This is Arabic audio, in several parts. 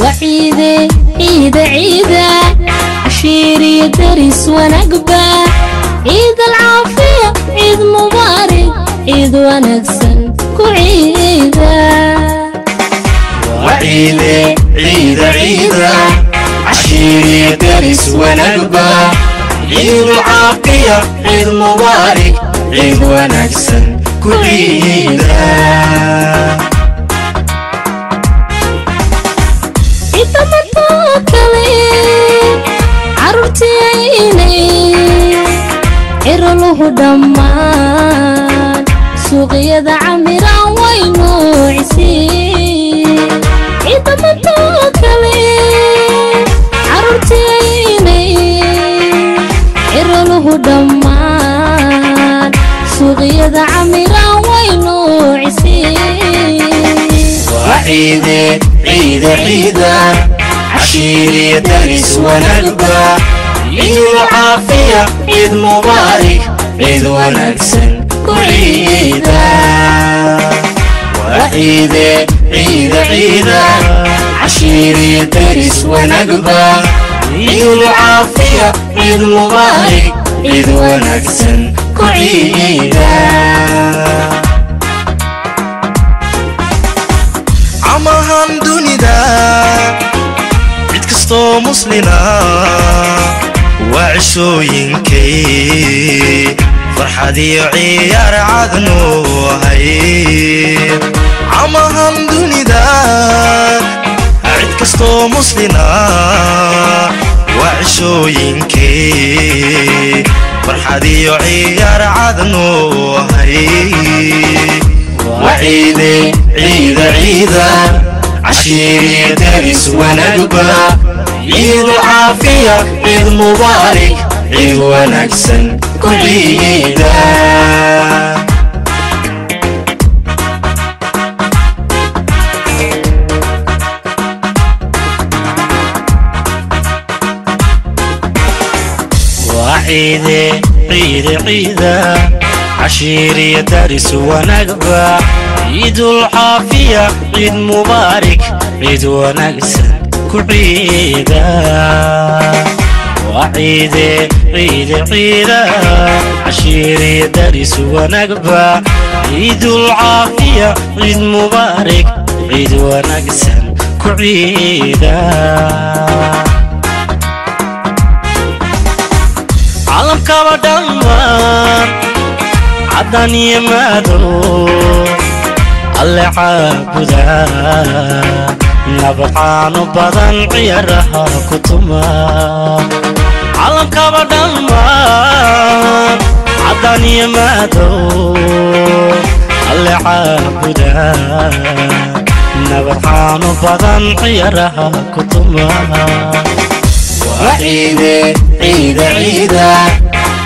وعيدة عيدة عيدة عشيري درس ونقبة عيد العافية عيد مبارك عيد ونكسن كعيدة وعيدة عيدة عيدة عشيري درس ونقبة عيد العافية عيد مبارك عيد ونكسن كل عيدة dhammaan suuqyada camiraan way nuuciseen inta markoo kale carruurtiyaynay ciroluhu dhammaan suuqyada camiraan way nuuciseen ciida ciida cashiiriya daris wanaagba ciid caafiya ciid mubaarik ciid wanaagsan ku ciida waa ciide ciida ciida cashiiriya daris wanaagba ciid caafiya ciid mubaarik ciid wanaagsan ku ciida مسلنا وعشوينكي فرحة دي عيار عدنو هاي عما هم دوني دا عيد كستو مسلنا وعشوينكي فرحة دي عيار عدنو هاي وعيد عيد عيد عشيري تاريس وأنا عيد العافية عيد مبارك عيد ونكسن كل عيدة وعيدة عيدة عيدة عشيري درس ونقبة عيد العافية عيد مبارك عيد ونقسن كل عيدة وعيد عيد عيدة عشيري درس ونقبة. عيد العافية عيد مبارك. عيد ونقسن كل عيدة caalamkaba dhammaan caddaan iyo madow alle نغفان بدن عيرها كتما. عالم كبدن ما عداني ما دو اللي عابدا نغفان بدن عيرها كتما. وعيدة عيدة عيدة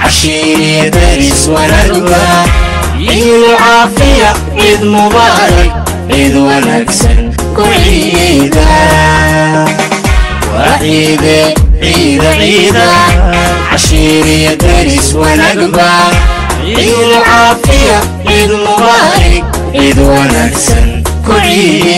عشيري دريس ورقبا عيد العافية عيد مبارك عيد وعيدة عيدة عيدة عشيري درس ونقبة عيد العافية عيد مبارك عيد ونكسن كل عيدة